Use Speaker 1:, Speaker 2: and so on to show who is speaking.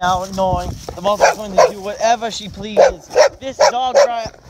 Speaker 1: now annoying! the mother's going to do whatever she pleases. This dog drive.